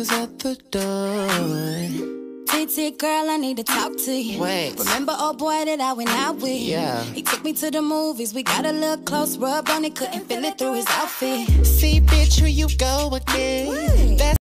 was at the door. TT girl, I need to talk to you. Wait. Remember old boy that I went out with? Yeah. He took me to the movies. We got a little close rub on it. Couldn't feel it through his outfit. See, bitch, who you go again? What?